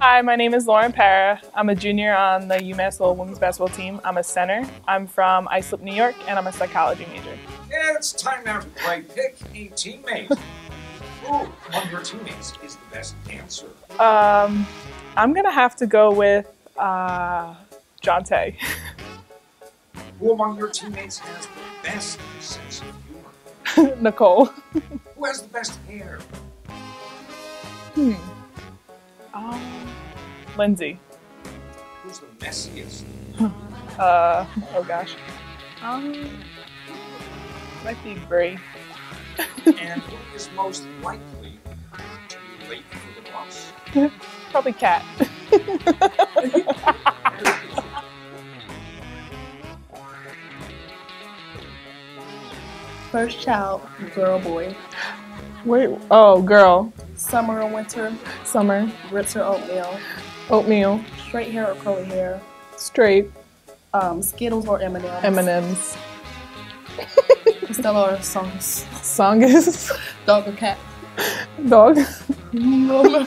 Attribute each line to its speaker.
Speaker 1: Hi, my name is Lauren Parra. I'm a junior on the UMass Lowell women's basketball team. I'm a center. I'm from Islip, New York, and I'm a psychology major.
Speaker 2: And it's time now to play Pick a Teammate. Who among your teammates is the best dancer?
Speaker 1: Um, I'm gonna have to go with uh, Jonte.
Speaker 2: Who among your teammates has the best sense of humor?
Speaker 1: Nicole.
Speaker 2: Who has the best hair?
Speaker 1: Hmm. Um, Lindsay.
Speaker 2: Who's the messiest?
Speaker 1: Uh, oh gosh. Um, might be Brie.
Speaker 2: and who is most likely to be late for the bus?
Speaker 1: Probably Cat.
Speaker 3: First child, girl, boy.
Speaker 1: Wait. Oh, girl.
Speaker 3: Summer or winter,
Speaker 1: Summer.
Speaker 3: grits or oatmeal.
Speaker 1: Oatmeal.
Speaker 3: Straight hair or curly hair.
Speaker 1: Straight.
Speaker 3: Um, Skittles or M&M's.
Speaker 1: M&M's.
Speaker 3: Stella or songs.
Speaker 1: Song is
Speaker 3: Dog or cat.
Speaker 1: dog.
Speaker 3: No.